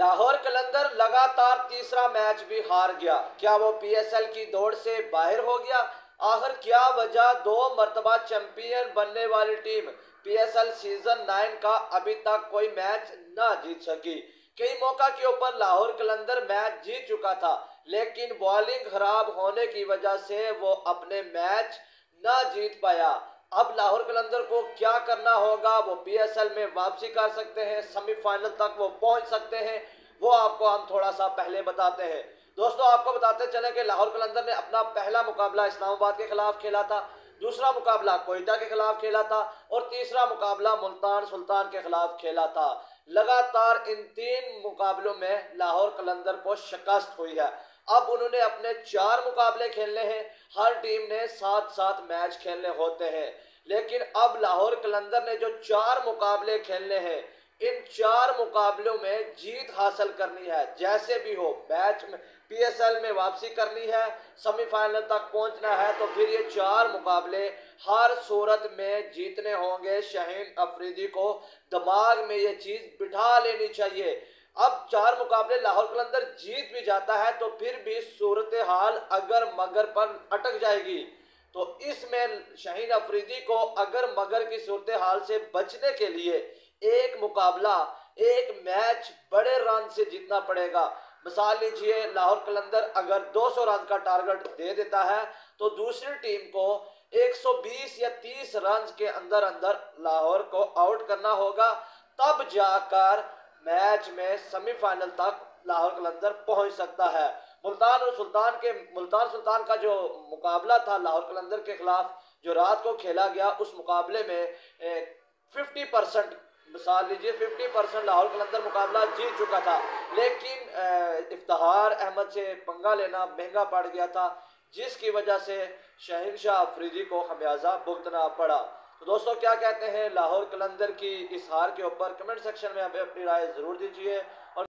लाहौर कलंदर लगातार तीसरा मैच भी हार गया। क्या वो पीएसएल की दौड़ से बाहर हो गया? आखिर क्या वजह? दो मरतबा चैंपियन बनने वाली टीम पीएसएल सीज़न नाइन का अभी तक कोई मैच न जीत सकी। कई मौका के ऊपर लाहौर कलंदर मैच जीत चुका था, लेकिन बॉलिंग खराब होने की वजह से वो अपने मैच न जीत पाया। अब लाहौर कलंदर को क्या करना होगा? वो पीएसएल में वापसी कर सकते हैं सेमीफाइनल तक वो पहुँच सकते हैं। वो आपको हम थोड़ा सा पहले बताते हैं। दोस्तों, आपको बताते चले कि लाहौर कलंदर ने अपना पहला मुकाबला इस्लामाबाद के खिलाफ खेला था, दूसरा मुकाबला कोयटा के खिलाफ खेला था और तीसरा मुकाबला मुल्तान सुल्तान के खिलाफ खेला था। लगातार इन तीन मुकाबलों में लाहौर कलंदर को शिकस्त हुई है। अब उन्होंने अपने चार मुकाबले खेलने हैं। हर टीम ने सात सात मैच खेलने होते हैं। लेकिन अब लाहौर कलंदर ने जो चार मुकाबले खेलने हैं, इन चार मुकाबलों में जीत हासिल करनी है। जैसे भी हो, मैच में पीएसएल में वापसी करनी है सेमीफाइनल तक पहुँचना है तो फिर ये चार मुकाबले हर सूरत में जीतने होंगे। शहीन अफरीदी को दिमाग में ये चीज़ बिठा लेनी चाहिए। अब चार मुकाबले लाहौर कलंदर जीत भी जाता है तो फिर भी सूरत हाल अगर मगर पर अटक जाएगी। तो इसमें शहीन अफरीदी को अगर मगर की सूरत हाल से बचने के लिए एक मुकाबला, एक मैच बड़े रन से जीतना पड़ेगा। मिसाल लीजिए, लाहौर कलंदर अगर 200 रन का टारगेट दे देता है तो दूसरी टीम को 120 या 30 रन के अंदर अंदर लाहौर को आउट करना होगा। तब जाकर मैच में सेमीफाइनल तक लाहौर कलंदर पहुँच सकता है। मुल्तान और सुल्तान के, मुल्तान सुल्तान का जो मुकाबला था लाहौर कलंदर के खिलाफ, जो रात को खेला गया, उस मुकाबले में फिफ्टी परसेंट मिसाल लीजिए फिफ्टी परसेंट लाहौर कलंदर मुकाबला जीत चुका था। लेकिन इफ्तार अहमद से पंगा लेना महँगा पड़ गया था, जिसकी वजह से शहनशाह अफरीदी को खमियाजा भुगतना पड़ा। तो दोस्तों, क्या कहते हैं लाहौर कलंदर की इस हार के ऊपर? कमेंट सेक्शन में हमें अपनी राय ज़रूर दीजिए।